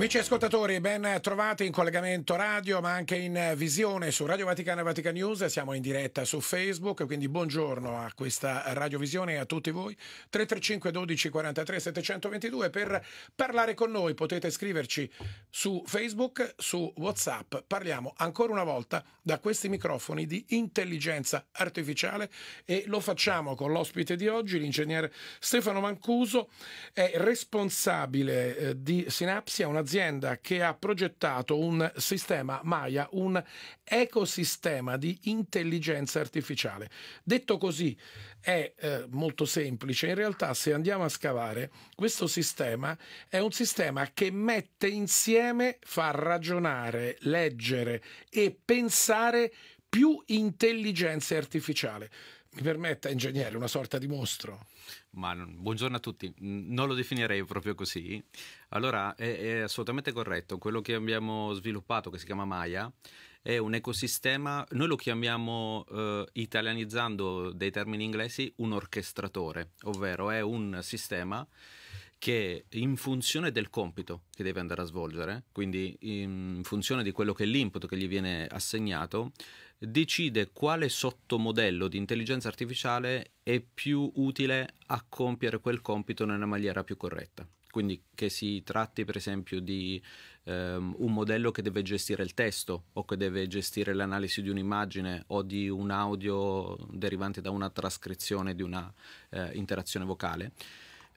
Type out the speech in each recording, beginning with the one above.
Amici ascoltatori, ben trovati in collegamento radio ma anche in visione su Radio Vaticana e Vatican News, siamo in diretta su Facebook, quindi buongiorno a questa radiovisione e a tutti voi. 335 12 43 722 per parlare con noi, potete scriverci su Facebook, su Whatsapp. Parliamo ancora una volta da questi microfoni di intelligenza artificiale e lo facciamo con l'ospite di oggi, l'ingegnere Stefano Mancuso, è responsabile eh, di Sinapsia, una un'azienda che ha progettato un sistema Maya, un ecosistema di intelligenza artificiale. Detto così è eh, molto semplice, in realtà se andiamo a scavare, questo sistema è un sistema che mette insieme, fa ragionare, leggere e pensare più intelligenza artificiale. Mi permetta, ingegnere, una sorta di mostro. Ma buongiorno a tutti, non lo definirei proprio così. Allora, è, è, assolutamente corretto. Quello che abbiamo sviluppato, che si chiama Maya, è un ecosistema, noi lo chiamiamo, eh, italianizzando dei termini inglesi, un orchestratore, ovvero è un sistema che in funzione del compito che deve andare a svolgere, quindi in funzione di quello che è l'input che gli viene assegnato, decide quale sottomodello di intelligenza artificiale è più utile a compiere quel compito nella maniera più corretta. Quindi che si tratti per esempio di um, un modello che deve gestire il testo o che deve gestire l'analisi di un'immagine o di un audio derivante da una trascrizione di una uh, interazione vocale.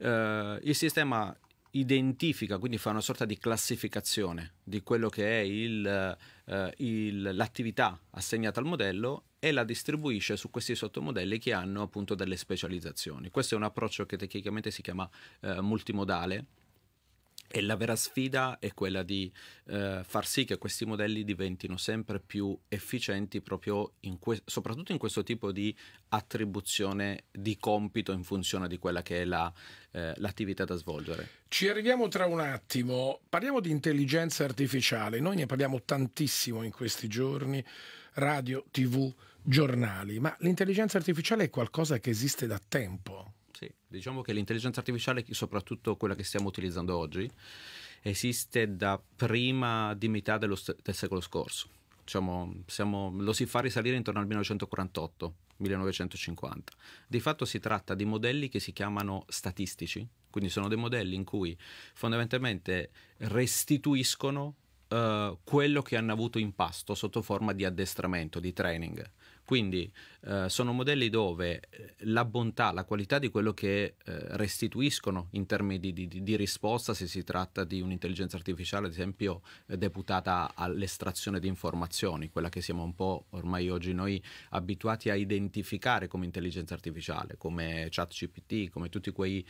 Uh, il sistema identifica, quindi fa una sorta di classificazione di quello che è il, uh, il, l'attività assegnata al modello e la distribuisce su questi sottomodelli che hanno appunto delle specializzazioni. Questo è un approccio che tecnicamente si chiama uh, multimodale e la vera sfida è quella di eh, far sì che questi modelli diventino sempre più efficienti proprio in que- soprattutto in questo tipo di attribuzione di compito in funzione di quella che è la, eh, l'attività da svolgere. Ci arriviamo tra un attimo, parliamo di intelligenza artificiale, noi ne parliamo tantissimo in questi giorni, radio, tv, giornali, ma l'intelligenza artificiale è qualcosa che esiste da tempo. Sì, diciamo che l'intelligenza artificiale, soprattutto quella che stiamo utilizzando oggi, esiste da prima di metà dello, del secolo scorso. Diciamo, siamo, lo si fa risalire intorno al 1948, 1950. Di fatto si tratta di modelli che si chiamano statistici, quindi sono dei modelli in cui fondamentalmente restituiscono uh, quello che hanno avuto in pasto sotto forma di addestramento, di training. Quindi eh, sono modelli dove eh, la bontà, la qualità di quello che eh, restituiscono in termini di, di, di, risposta, se si tratta di un'intelligenza artificiale, ad esempio, eh, deputata all'estrazione di informazioni, quella che siamo un po' ormai oggi noi abituati a identificare come intelligenza artificiale, come ChatGPT, come tutti quei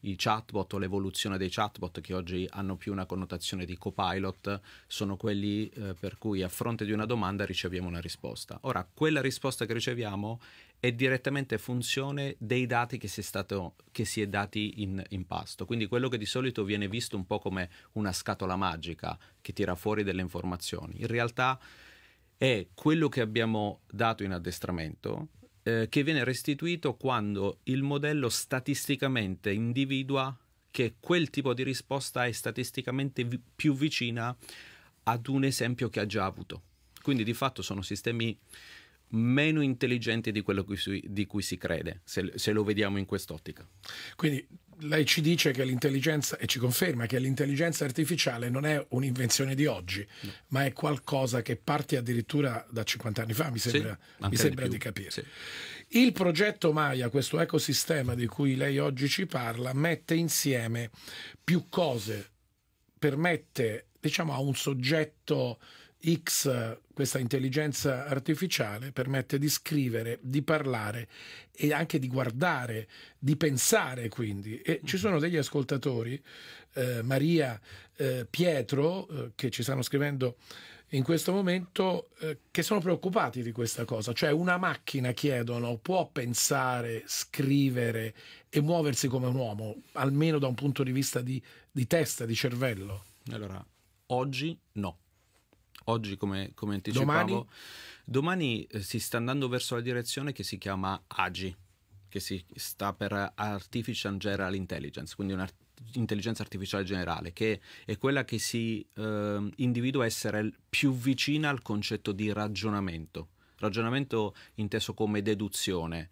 i chatbot o l'evoluzione dei chatbot che oggi hanno più una connotazione di copilot sono quelli eh, per cui a fronte di una domanda riceviamo una risposta. Ora, quella risposta che riceviamo è direttamente funzione dei dati che si è, stato, che si è dati in, in pasto. Quindi quello che di solito viene visto un po' come una scatola magica che tira fuori delle informazioni, in realtà è quello che abbiamo dato in addestramento eh, che viene restituito quando il modello statisticamente individua che quel tipo di risposta è statisticamente vi- più vicina ad un esempio che ha già avuto. Quindi di fatto sono sistemi meno intelligenti di quello di cui si crede, se, se lo vediamo in quest'ottica. Quindi lei ci dice che l'intelligenza, e ci conferma che l'intelligenza artificiale non è un'invenzione di oggi, no. ma è qualcosa che parte addirittura da 50 anni fa, mi sembra, sì, mi sembra di, di, capire. Sì. Il progetto Maya, questo ecosistema di cui lei oggi ci parla, mette insieme più cose, permette diciamo, a un soggetto X, questa intelligenza artificiale, permette di scrivere, di parlare e anche di guardare, di pensare quindi. E ci sono degli ascoltatori, eh, Maria, eh, Pietro, eh, che ci stanno scrivendo in questo momento, eh, che sono preoccupati di questa cosa. Cioè una macchina, chiedono, può pensare, scrivere e muoversi come un uomo, almeno da un punto di vista di, di testa, di cervello? Allora, oggi no oggi come, come anticipavo, domani, domani eh, si sta andando verso la direzione che si chiama AGI, che si sta per Artificial General Intelligence, quindi intelligenza artificiale generale, che è quella che si eh, individua essere più vicina al concetto di ragionamento. Ragionamento inteso come deduzione.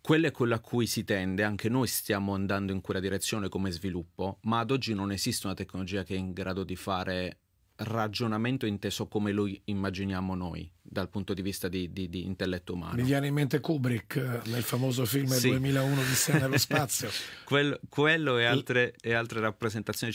Quello è quello a cui si tende, anche noi stiamo andando in quella direzione come sviluppo, ma ad oggi non esiste una tecnologia che è in grado di fare ragionamento inteso come lo immaginiamo noi dal punto di vista di, di, di intelletto umano. Mi viene in mente Kubrick eh, nel famoso film sì. 2001 Odissea nello spazio. quello, quello e, altre, e, altre, rappresentazioni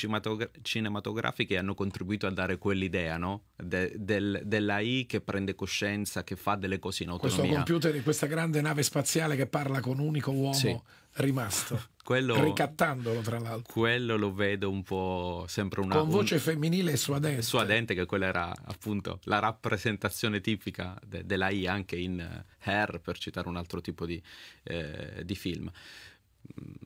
cinematografiche hanno contribuito a dare quell'idea no? De, del, dell'AI che prende coscienza, che fa delle cose in autonomia. Questo computer, questa grande nave spaziale che parla con un unico uomo sì. Rimasto. quello, ricattandolo tra l'altro. Quello lo vedo un po' sempre una... Con voce un, femminile e suadente. Suadente, che quella era appunto la rappresentazione tipica de, della I anche in Hair, per citare un altro tipo di, eh, di film.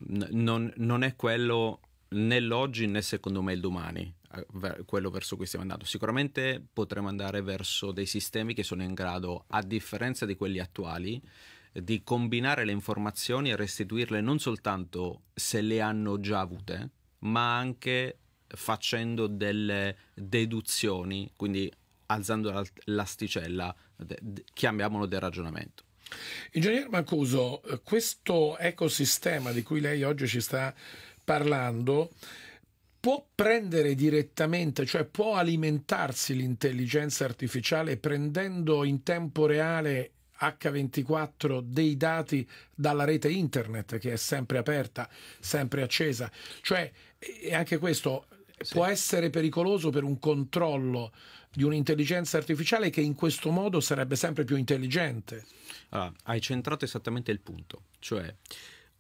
Non, non è quello né l'oggi né secondo me il domani eh, quello verso cui stiamo andando. Sicuramente potremo andare verso dei sistemi che sono in grado, a differenza di quelli attuali, di combinare le informazioni e restituirle non soltanto se le hanno già avute, ma anche facendo delle deduzioni, quindi alzando l'asticella, chiamiamolo del ragionamento. Ingegner Mancuso, questo ecosistema di cui lei oggi ci sta parlando può prendere direttamente, cioè può alimentarsi l'intelligenza artificiale prendendo in tempo reale H24 dei dati dalla rete internet che è sempre aperta, sempre accesa. Cioè, e anche questo sì. può essere pericoloso per un controllo di un'intelligenza artificiale che in questo modo sarebbe sempre più intelligente. Allora, hai centrato esattamente il punto, cioè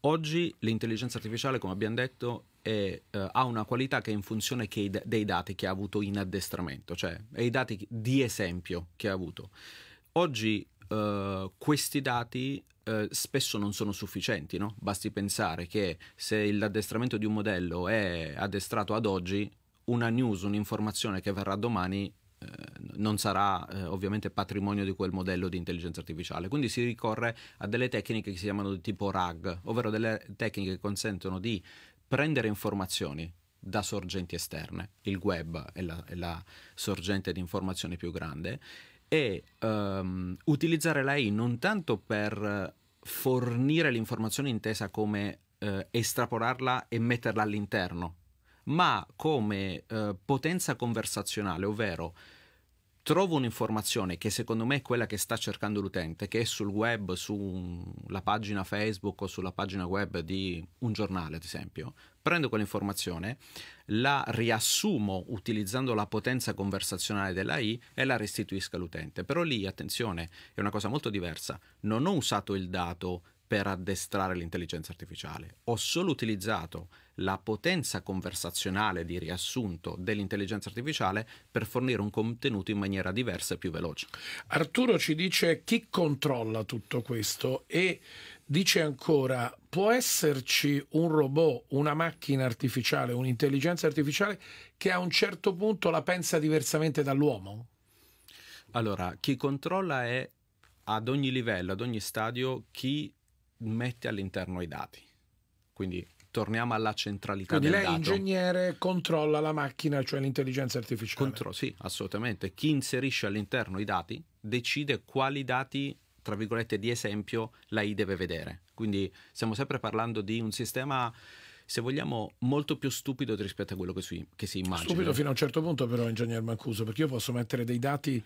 oggi l'intelligenza artificiale, come abbiamo detto, è, eh, ha una qualità che è in funzione che, dei dati che ha avuto in addestramento, cioè i dati di esempio che ha avuto. Oggi uh, questi dati uh, spesso non sono sufficienti, no? Basti pensare che se l'addestramento di un modello è addestrato ad oggi, una news, un'informazione che verrà domani eh, non sarà eh, ovviamente patrimonio di quel modello di intelligenza artificiale. Quindi si ricorre a delle tecniche che si chiamano di tipo RAG, ovvero delle tecniche che consentono di prendere informazioni da sorgenti esterne, il web è la, è la sorgente di informazioni più grande, e um, utilizzare l'AI non tanto per fornire l'informazione intesa come uh, estrapolarla e metterla all'interno, ma come uh, potenza conversazionale, ovvero trovo un'informazione che secondo me è quella che sta cercando l'utente, che è sul web, sulla pagina Facebook o sulla pagina web di un giornale, ad esempio, prendo quell'informazione, la riassumo utilizzando la potenza conversazionale dell'AI e la restituisco all'utente. Però lì, attenzione, è una cosa molto diversa. Non ho usato il dato per addestrare l'intelligenza artificiale, ho solo utilizzato la potenza conversazionale di riassunto dell'intelligenza artificiale per fornire un contenuto in maniera diversa e più veloce. Arturo ci dice chi controlla tutto questo e dice ancora può esserci un robot, una macchina artificiale, un'intelligenza artificiale che a un certo punto la pensa diversamente dall'uomo? Allora, chi controlla è ad ogni livello, ad ogni stadio, chi mette all'interno i dati. Quindi torniamo alla centralità Quindi del lei, dato. ingegnere, controlla la macchina, cioè l'intelligenza artificiale. Contro- sì, assolutamente. Chi inserisce all'interno i dati decide quali dati, tra virgolette, di esempio l'AI deve vedere. Quindi stiamo sempre parlando di un sistema se vogliamo, molto più stupido rispetto a quello che si, che si immagina. Stupido fino a un certo punto, però, ingegner Mancuso, perché io posso mettere dei dati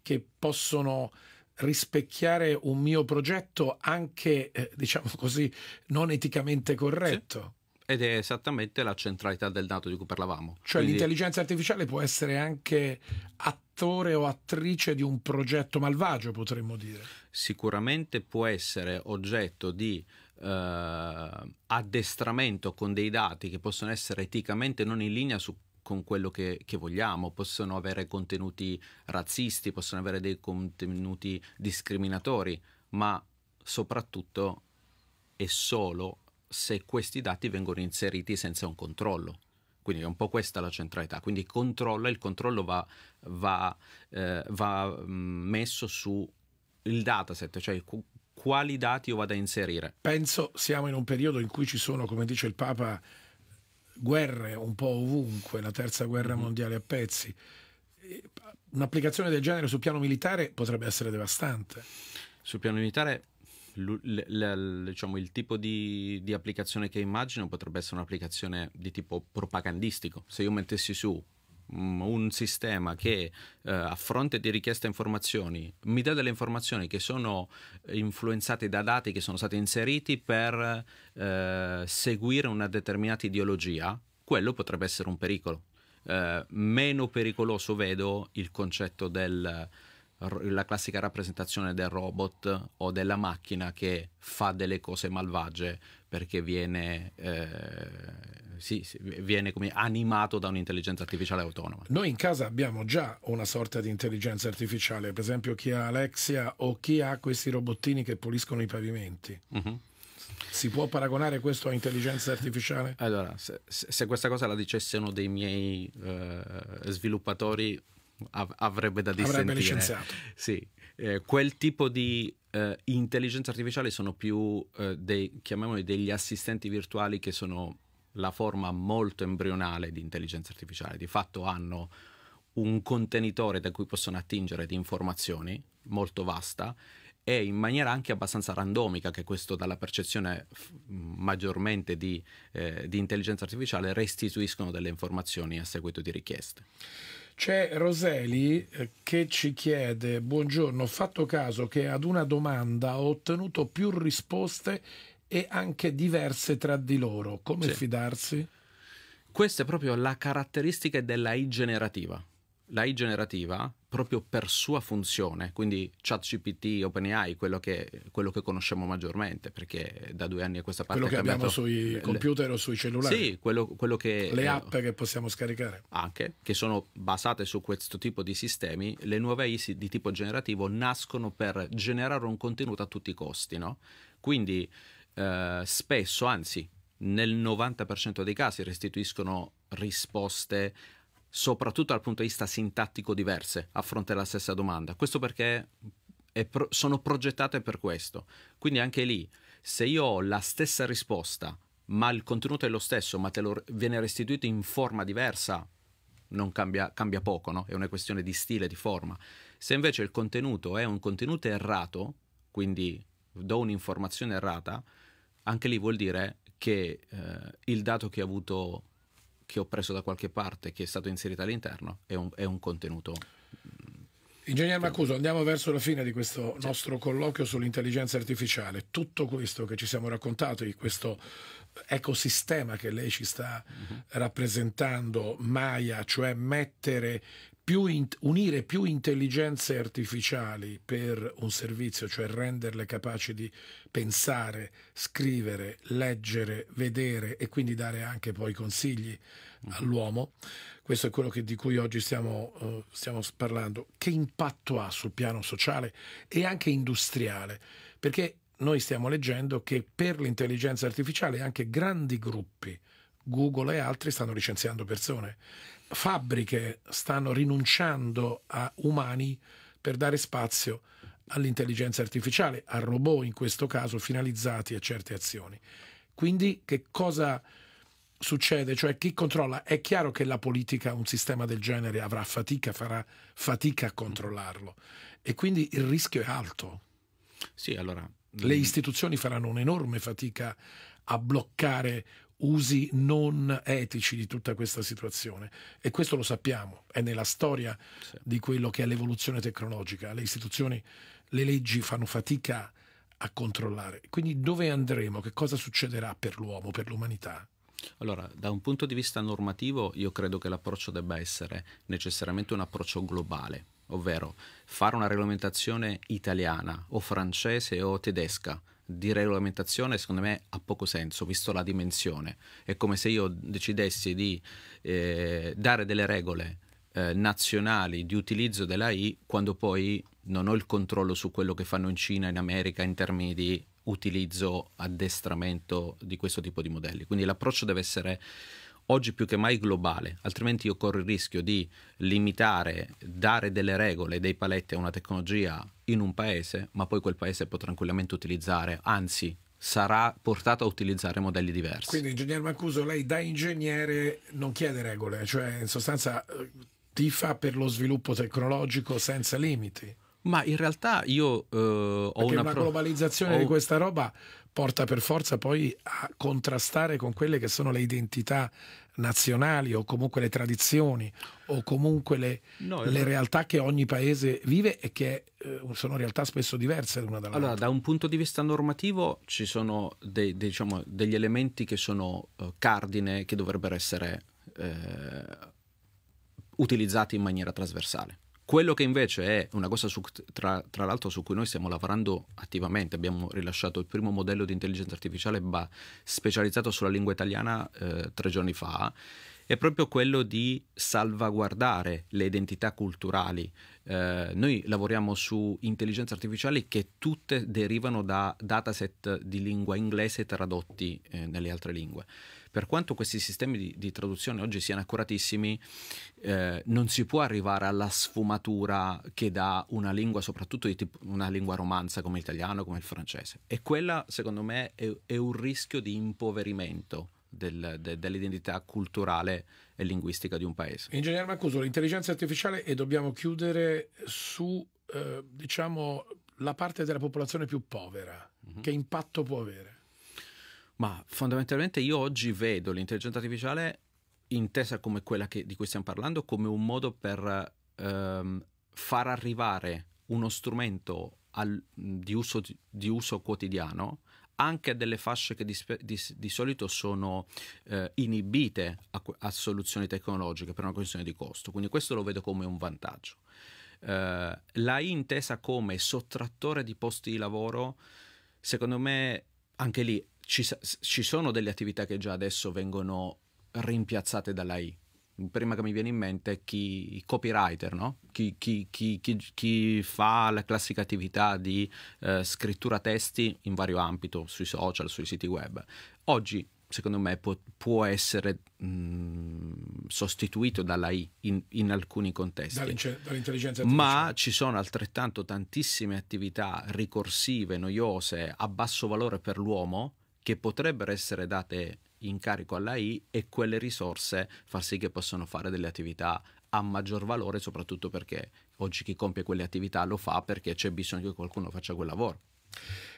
che possono rispecchiare un mio progetto anche, eh, diciamo così, non eticamente corretto. Sì. Ed è esattamente la centralità del dato di cui parlavamo. Cioè Quindi... l'intelligenza artificiale può essere anche attore o attrice di un progetto malvagio, potremmo dire. Sicuramente può essere oggetto di eh, addestramento con dei dati che possono essere eticamente non in linea su con quello che, che, vogliamo, possono avere contenuti razzisti, possono avere dei contenuti discriminatori, ma soprattutto è solo se questi dati vengono inseriti senza un controllo. Quindi è un po' questa la centralità. Quindi controlla, il controllo va, va, eh, va mm, messo sul dataset, cioè quali dati io vado a inserire. Penso siamo in un periodo in cui ci sono, come dice il Papa, guerre un po' ovunque, la terza guerra mm-hmm. mondiale a pezzi. Un'applicazione del genere sul piano militare potrebbe essere devastante. Sul piano militare diciamo, il tipo di, di, applicazione che immagino potrebbe essere un'applicazione di tipo propagandistico. Se io mettessi su un sistema che eh, a fronte di richiesta informazioni mi dà delle informazioni che sono influenzate da dati che sono stati inseriti per eh, seguire una determinata ideologia, quello potrebbe essere un pericolo. Eh, meno pericoloso vedo il concetto del la classica rappresentazione del robot o della macchina che fa delle cose malvagie perché viene, eh, sì, viene animato da un'intelligenza artificiale autonoma. Noi in casa abbiamo già una sorta di intelligenza artificiale, per esempio chi ha Alexia o chi ha questi robottini che puliscono i pavimenti. Uh-huh. Si può paragonare questo a intelligenza artificiale? Allora, se, se, questa cosa la dicesse uno dei miei eh, sviluppatori, av- avrebbe da dissentire. Avrebbe licenziato. Sì, eh, quel tipo di eh, intelligenza artificiale sono più eh, dei, chiamiamoli degli assistenti virtuali che sono la forma molto embrionale di intelligenza artificiale. Di fatto hanno un contenitore da cui possono attingere di informazioni molto vasta e in maniera anche abbastanza randomica, che questo dalla percezione maggiormente di, eh, di intelligenza artificiale restituiscono delle informazioni a seguito di richieste. C'è Roseli eh, che ci chiede, buongiorno, ho fatto caso che ad una domanda ho ottenuto più risposte e anche diverse tra di loro. Come sì. fidarsi? Questa è proprio la caratteristica della I generativa la I generativa, proprio per sua funzione, quindi ChatGPT, OpenAI, quello che, quello che conosciamo maggiormente, perché da due anni a questa parte... Quello che abbiamo sui le, computer o sui cellulari? Sì, quello, quello che... Le app eh, che possiamo scaricare? Anche, che sono basate su questo tipo di sistemi, le nuove I di tipo generativo nascono per generare un contenuto a tutti i costi, no? Quindi eh, spesso, anzi nel 90% dei casi restituiscono risposte soprattutto dal punto di vista sintattico diverse a fronte della stessa domanda. Questo perché pro- sono progettate per questo. Quindi anche lì, se io ho la stessa risposta, ma il contenuto è lo stesso, ma te lo viene restituito in forma diversa, non cambia, cambia poco, no? È una questione di stile, di forma. Se invece il contenuto è un contenuto errato, quindi do un'informazione errata, anche lì vuol dire che eh, il dato che ha avuto che ho preso da qualche parte, che è stato inserito all'interno, è un, è un contenuto. Ingegner Macuso, andiamo verso la fine di questo nostro colloquio sull'intelligenza artificiale. Tutto questo che ci siamo raccontati, questo ecosistema che lei ci sta uh-huh. rappresentando, Maya, cioè mettere più in, unire più intelligenze artificiali per un servizio, cioè renderle capaci di pensare, scrivere, leggere, vedere e quindi dare anche poi consigli mm. all'uomo. Questo è quello che, di cui oggi stiamo, uh, stiamo parlando. Che impatto ha sul piano sociale e anche industriale? Perché noi stiamo leggendo che per l'intelligenza artificiale anche grandi gruppi, Google e altri, stanno licenziando persone fabbriche stanno rinunciando a umani per dare spazio all'intelligenza artificiale, a robot in questo caso finalizzati a certe azioni. Quindi che cosa succede? Cioè chi controlla? È chiaro che la politica, un sistema del genere avrà fatica, farà fatica a controllarlo e quindi il rischio è alto. Sì, allora... Le mm. istituzioni faranno un'enorme fatica a bloccare usi non etici di tutta questa situazione e questo lo sappiamo, è nella storia sì. di quello che è l'evoluzione tecnologica, le istituzioni, le leggi fanno fatica a controllare. Quindi dove andremo? Che cosa succederà per l'uomo, per l'umanità? Allora, da un punto di vista normativo, io credo che l'approccio debba essere necessariamente un approccio globale, ovvero fare una regolamentazione italiana o francese o tedesca di regolamentazione secondo me ha poco senso visto la dimensione. È come se io decidessi di eh, dare delle regole eh, nazionali di utilizzo dell'AI quando poi non ho il controllo su quello che fanno in Cina, in America in termini di utilizzo, addestramento di questo tipo di modelli. Quindi l'approccio deve essere oggi più che mai globale, altrimenti io corro il rischio di limitare, dare delle regole, dei paletti a una tecnologia in un paese, ma poi quel paese può tranquillamente utilizzare, anzi sarà portato a utilizzare modelli diversi. Quindi, ingegner Mancuso, lei da ingegnere non chiede regole, cioè in sostanza eh, tifa per lo sviluppo tecnologico senza limiti. Ma in realtà io eh, ho Perché una pro- globalizzazione ho- di questa roba porta per forza poi a contrastare con quelle che sono le identità nazionali o comunque le tradizioni o comunque le, No, le realtà- realtà che ogni paese vive e che eh, sono realtà spesso diverse l'una dall'altra. Allora, da un punto di vista normativo ci sono dei- dei, diciamo, degli elementi che sono eh, cardine che dovrebbero essere eh, utilizzati in maniera trasversale. Quello che invece è una cosa su- tra, tra l'altro su cui noi stiamo lavorando attivamente, abbiamo rilasciato il primo modello di intelligenza artificiale specializzato sulla lingua italiana eh, tre giorni fa, è proprio quello di salvaguardare le identità culturali. Eh, noi lavoriamo su intelligenze artificiali che tutte derivano da dataset di lingua inglese tradotti eh, nelle altre lingue. Per quanto questi sistemi di, di traduzione oggi siano accuratissimi, eh, non si può arrivare alla sfumatura che dà una lingua, soprattutto di tipo, una lingua romanza come l'italiano, come il francese. E quella, secondo me, è, è un rischio di impoverimento del- de- dell'identità culturale e linguistica di un paese. Ingegner Mancuso, l'intelligenza artificiale e dobbiamo chiudere su eh, diciamo la parte della popolazione più povera. Mhm. Che impatto può avere? Ma fondamentalmente io oggi vedo l'intelligenza artificiale intesa come quella che- di cui stiamo parlando come un modo per ehm, far arrivare uno strumento al- di, uso, di uso quotidiano anche a delle fasce che di, di- di solito sono eh, inibite a, a soluzioni tecnologiche per una questione di costo. Quindi questo lo vedo come un vantaggio. Eh, la intesa come sottrattore di posti di lavoro, secondo me anche lì ci, ci sono delle attività che già adesso vengono rimpiazzate dall'AI. Prima che mi viene in mente chi, i copywriter, no? chi, chi- chi- chi- chi fa la classica attività di eh, scrittura testi in vario ambito, sui social, sui siti web. Oggi, secondo me, può, può essere mh, sostituito dall'AI in, in alcuni contesti. Dall'intelligenza artificiale. Ma ci sono altrettanto tantissime attività ricorsive, noiose, a basso valore per l'uomo che potrebbero essere date in carico all'AI e quelle risorse far sì che possano fare delle attività a maggior valore, soprattutto perché oggi chi compie quelle attività lo fa perché c'è bisogno che qualcuno faccia quel lavoro.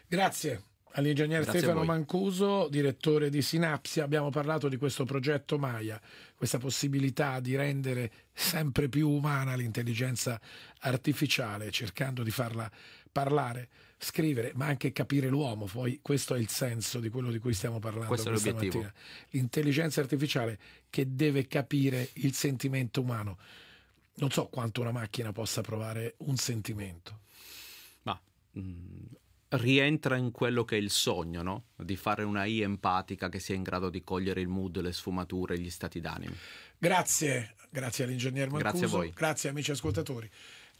Grazie all'ingegner Stefano. Mancuso, direttore di Sinapsi. Abbiamo parlato di questo progetto Maya, questa possibilità di rendere sempre più umana l'intelligenza artificiale, cercando di farla parlare, scrivere, ma anche capire l'uomo. Poi questo è il senso di quello di cui stiamo parlando Questo questa mattina. L'intelligenza artificiale che deve capire il sentimento umano. Non so quanto una macchina possa provare un sentimento. Ma mh, rientra in quello che è il sogno, no? Di fare una I empatica che sia in grado di cogliere il mood, le sfumature, gli stati d'animo. Grazie, grazie all'ingegner Mancuso. Grazie a voi. Grazie amici ascoltatori.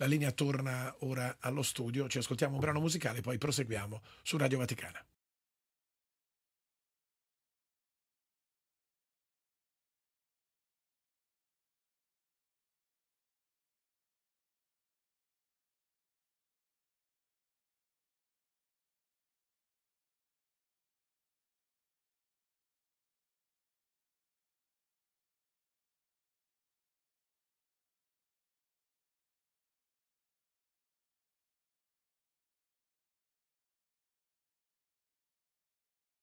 La linea torna ora allo studio, ci ascoltiamo un brano musicale, poi proseguiamo su Radio Vaticana.